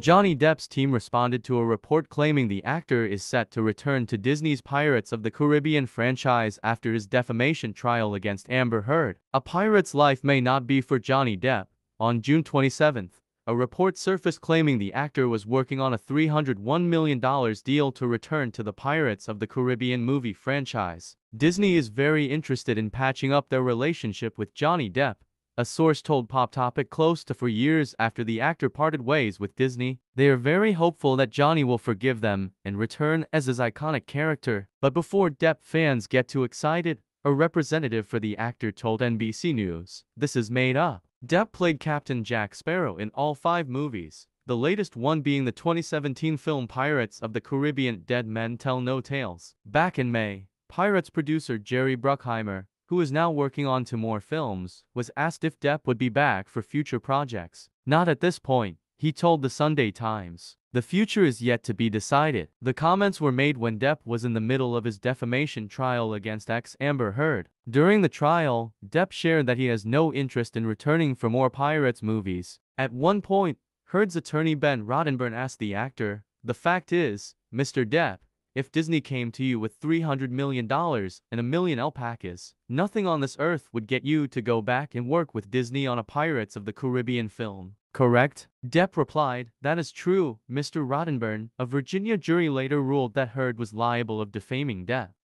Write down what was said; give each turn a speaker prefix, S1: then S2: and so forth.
S1: Johnny Depp's team responded to a report claiming the actor is set to return to Disney's Pirates of the Caribbean franchise after his defamation trial against Amber Heard. A pirate's life may not be for Johnny Depp. On June 27, a report surfaced claiming the actor was working on a $301 million deal to return to the Pirates of the Caribbean movie franchise. Disney is very interested in patching up their relationship with Johnny Depp, a source told Poptopic close to four years after the actor parted ways with Disney. They are very hopeful that Johnny will forgive them and return as his iconic character. But before Depp fans get too excited, a representative for the actor told NBC News, this is made up. Depp played Captain Jack Sparrow in all five movies, the latest one being the 2017 film Pirates of the Caribbean Dead Men Tell No Tales. Back in May, Pirates producer Jerry Bruckheimer, who is now working on two more films, was asked if Depp would be back for future projects. Not at this point, he told the Sunday Times. The future is yet to be decided. The comments were made when Depp was in the middle of his defamation trial against ex Amber Heard. During the trial, Depp shared that he has no interest in returning for more Pirates movies. At one point, Heard's attorney Ben Rottenborn asked the actor, The fact is, Mr. Depp, if Disney came to you with $300 million and a million alpacas, nothing on this earth would get you to go back and work with Disney on a Pirates of the Caribbean film. Correct? Depp replied, That is true, Mr. Rottenborn. A Virginia jury later ruled that Heard was liable of defaming Depp.